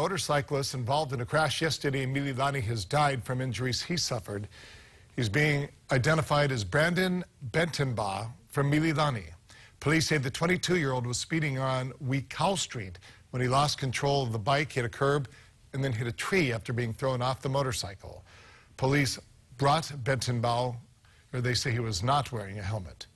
Motorcyclist involved in a crash yesterday in Mililani has died from injuries he suffered. He's being identified as Brandon Bentenbaugh from Mililani. Police say the 22-year-old was speeding on Wikao Street when he lost control of the bike, hit a curb, and then hit a tree after being thrown off the motorcycle. Police brought Bentenbaugh, or they say he was not wearing a helmet.